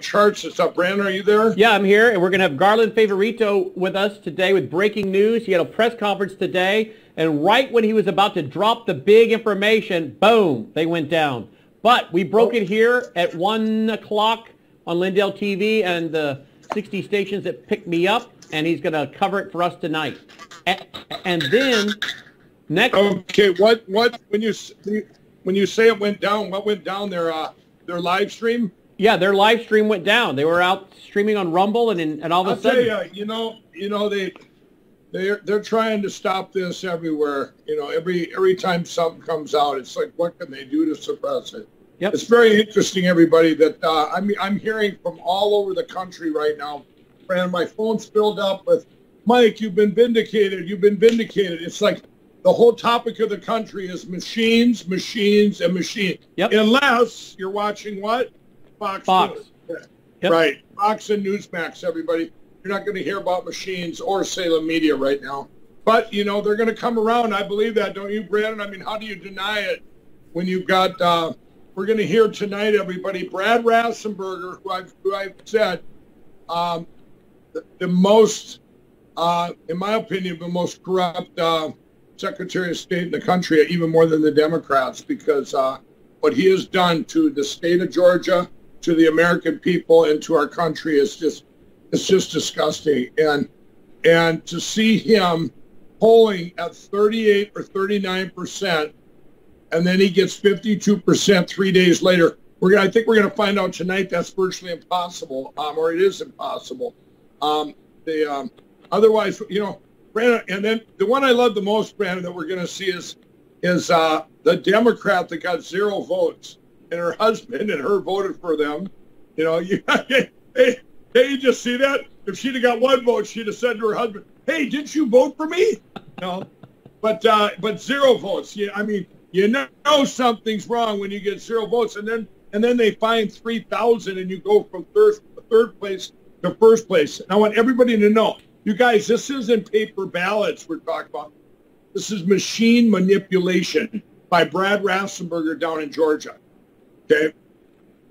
charts and stuff. Brandon, are you there? Yeah, I'm here, and we're going to have Garland Favorito with us today with breaking news. He had a press conference today, and right when he was about to drop the big information, boom, they went down. But we broke it here at 1 o'clock on Lindell TV and the 60 stations that picked me up, and he's going to cover it for us tonight. And, and then next... Okay, what, what, when you, when you say it went down, what went down there? Uh, their live stream? Yeah, their live stream went down. They were out streaming on Rumble, and and all of a I'll sudden, tell you, you know, you know they they're they're trying to stop this everywhere. You know, every every time something comes out, it's like, what can they do to suppress it? Yep. It's very interesting, everybody. That uh, I'm I'm hearing from all over the country right now. And my phone's filled up with, Mike, you've been vindicated. You've been vindicated. It's like the whole topic of the country is machines, machines, and machines. Yep. Unless you're watching what? Fox. Fox. Yep. Right. Fox and Newsmax, everybody. You're not going to hear about machines or Salem Media right now. But, you know, they're going to come around. I believe that, don't you, Brandon? I mean, how do you deny it when you've got, uh, we're going to hear tonight, everybody, Brad Raffensperger, who I've, who I've said, um, the, the most, uh, in my opinion, the most corrupt uh, Secretary of State in the country, even more than the Democrats, because uh, what he has done to the state of Georgia, to the American people, and to our country is just it's just disgusting. And and to see him polling at 38 or 39 percent, and then he gets 52 percent three days later. We're gonna, I think we're going to find out tonight that's virtually impossible, um, or it is impossible. Um, the um, otherwise, you know, Brandon, and then the one I love the most, Brandon, that we're going to see is is uh, the Democrat that got zero votes, and her husband and her voted for them. You know, you, hey, hey, you just see that? If she'd have got one vote, she'd have said to her husband, "Hey, didn't you vote for me?" No, but uh, but zero votes. Yeah, I mean, you know something's wrong when you get zero votes, and then and then they find three thousand, and you go from third third place to first place. And I want everybody to know, you guys, this isn't paper ballots we're talking about. This is machine manipulation by Brad Raffensperger down in Georgia. Okay.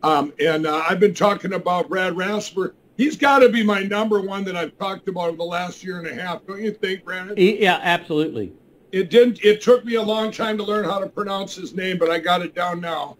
Um, and uh, I've been talking about Brad Raffensperger. He's got to be my number one that I've talked about over the last year and a half. Don't you think, Brandon? yeah, absolutely. It didn't. It took me a long time to learn how to pronounce his name, but I got it down now.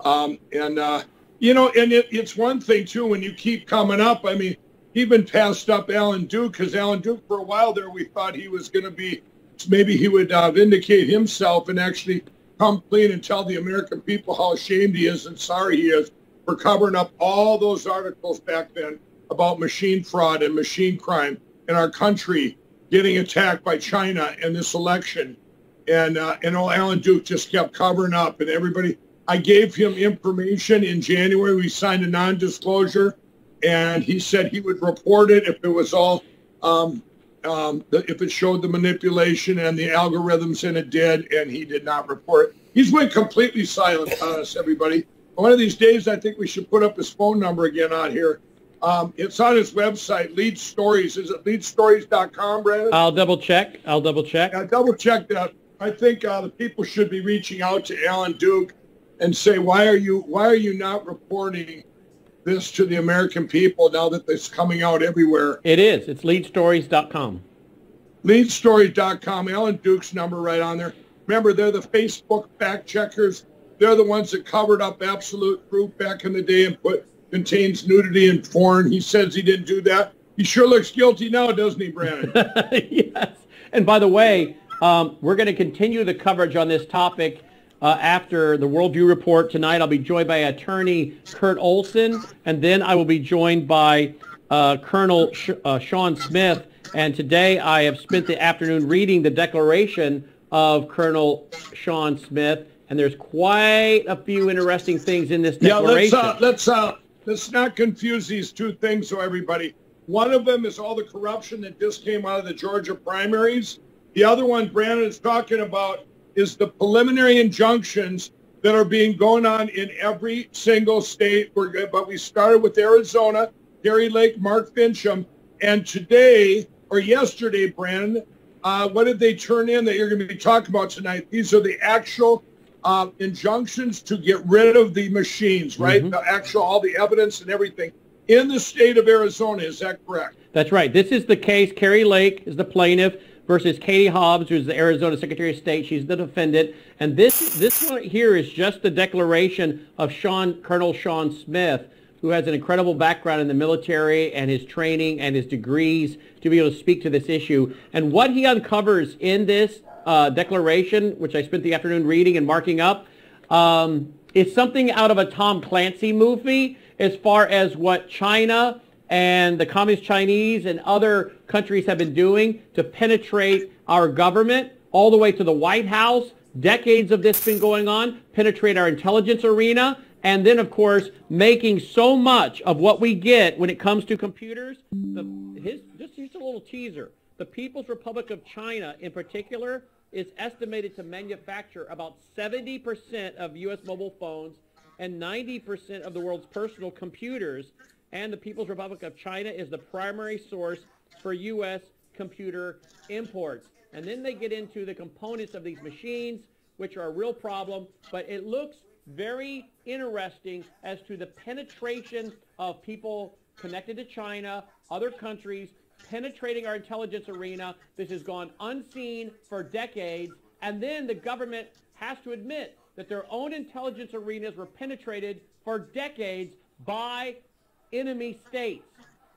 Um, and uh, you know, and it, it's one thing too when you keep coming up. I mean, even passed up Alan Duke because Alan Duke for a while there we thought he was going to be maybe he would uh, vindicate himself and actually come clean and tell the American people how ashamed he is and sorry he is for covering up all those articles back then about machine fraud and machine crime in our country getting attacked by China in this election. And, uh, and old Alan Duke just kept covering up and everybody, I gave him information in January. We signed a non-disclosure and he said he would report it if it was all um, um, if it showed the manipulation and the algorithms, and it did, and he did not report. He's went completely silent on us, everybody. One of these days, I think we should put up his phone number again on here. Um, it's on his website, Lead Stories. Is it leadstories.com, Brandon? I'll double check. I'll double check. Yeah, double check that. I think uh, the people should be reaching out to Alan Duke and say, why are you why are you not reporting this to the American people now that it's coming out everywhere? It is. It's leadstories.com. Leadstories.com. Alan Duke's number right on there. Remember, they're the Facebook fact checkers. They're the ones that covered up absolute proof back in the day and put contains nudity and porn. He says he didn't do that. He sure looks guilty now, doesn't he, Brandon? yes. And by the way, um, we're going to continue the coverage on this topic uh, after the Worldview Report tonight. I'll be joined by attorney Kurt Olsen, and then I will be joined by uh, Colonel Sh- uh, Sean Smith. And today I have spent the afternoon reading the declaration of Colonel Sean Smith, and there's quite a few interesting things in this declaration. Yeah, let's uh, let's uh, let's not confuse these two things, so everybody. One of them is all the corruption that just came out of the Georgia primaries. The other one Brandon is talking about is the preliminary injunctions that are being going on in every single state. We're, but we started with Arizona, Kari Lake, Mark Finchem, and today or yesterday, Brandon, uh, what did they turn in that you're going to be talking about tonight? These are the actual um, injunctions to get rid of the machines, right? Mhm. The actual, all the evidence and everything in the state of Arizona. Is that correct? That's right. This is the case. Kari Lake is the plaintiff versus Katie Hobbs, who's the Arizona Secretary of State. She's the defendant. And this this one here is just the declaration of Sean Colonel Sean Smith, who has an incredible background in the military and his training and his degrees to be able to speak to this issue. And what he uncovers in this uh, declaration, which I spent the afternoon reading and marking up, um, is something out of a Tom Clancy movie as far as what China and the Communist Chinese and other countries have been doing to penetrate our government all the way to the White House. Decades of this been going on, penetrate our intelligence arena, and then, of course, making so much of what we get when it comes to computers. The, his, just, just a little teaser. The People's Republic of China, in particular, is estimated to manufacture about 70% of U.S. mobile phones and 90% of the world's personal computers. And the People's Republic of China is the primary source for U.S. computer imports. And then they get into the components of these machines, which are a real problem. But it looks very interesting as to the penetration of people connected to China, other countries, penetrating our intelligence arena. This has gone unseen for decades. And then the government has to admit that their own intelligence arenas were penetrated for decades by enemy states.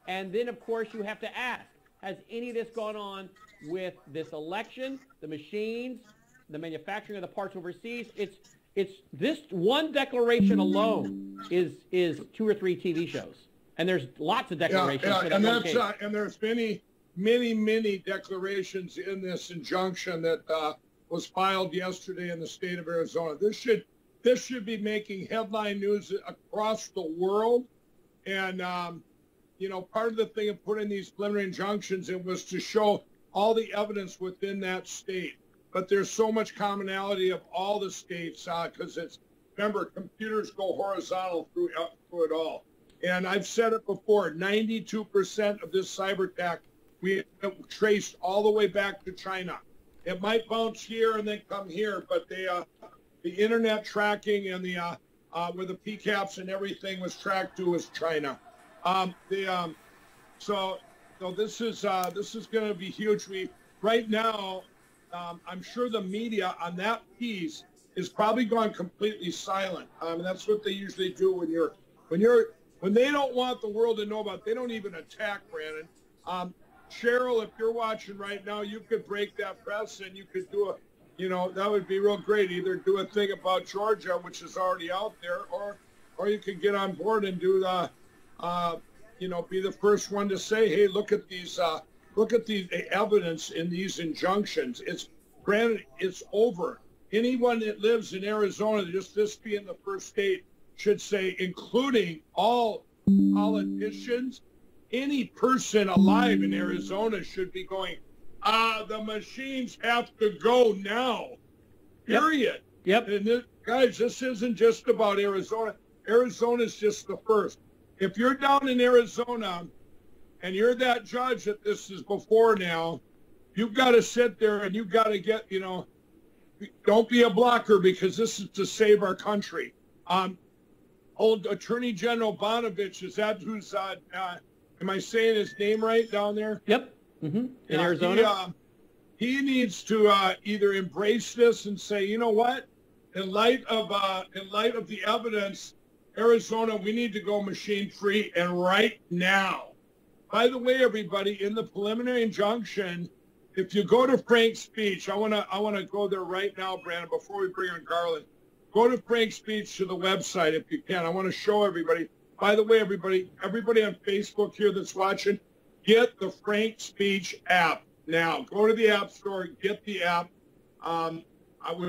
And then, of course, you have to ask, has any of this gone on with this election, the machines, the manufacturing of the parts overseas? It's it's this one declaration alone is is two or three TV shows, and there's lots of declarations. yeah, that and that's uh, and there's many, many, many declarations in this injunction that uh, was filed yesterday in the state of Arizona. This should this should be making headline news across the world, and um, you know part of the thing of putting these preliminary injunctions in was to show all the evidence within that state. But there's so much commonality of all the states because it's remember computers go horizontal through uh, through it all. And I've said it before, 92% of this cyber attack we traced all the way back to China. It might bounce here and then come here, but the uh, the internet tracking and the uh, where the PCAPs and everything was tracked to was China. Um, the um, so so this is uh, this is going to be huge. We right now, um, I'm sure the media on that piece is probably gone completely silent. Um, that's what they usually do when you're when you're when they don't want the world to know about. They don't even attack Brandon. Um, Cheryl, if you're watching right now, you could break that press and you could do a, you know, that would be real great. Either do a thing about Georgia, which is already out there, or or you could get on board and do the, uh, you know, be the first one to say, hey, look at these, uh, look at the evidence in these injunctions. It's granted, it's over. Anyone that lives in Arizona, just this being the first state, should say, including all politicians, any person alive in Arizona should be going, ah, the machines have to go now. Period. Yep. And this, guys, this isn't just about Arizona. Arizona is just the first. If you're down in Arizona and you're that judge that this is before now, you've got to sit there and you've got to get, you know, don't be a blocker because this is to save our country. Um, old Attorney General Bonovich, is that who's, uh, uh, am I saying his name right down there? Yep. Hmm In Yeah, Arizona. He, uh, he needs to uh, either embrace this and say, you know what, in light of uh, in light of the evidence, Arizona, we need to go machine free and right now. By the way, everybody, in the preliminary injunction, if you go to Frank's speech, I want to I want to go there right now, Brandon, before we bring in Garland. Go to Frank's speech to the website if you can. I want to show everybody. By the way, everybody, everybody on Facebook here that's watching, get the Frank Speech app now. Go to the App Store, get the app. Um, I would